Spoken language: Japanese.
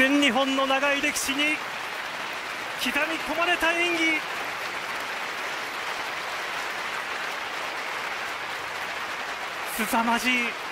全日本の長い歴史に刻み込まれた演技。凄まじい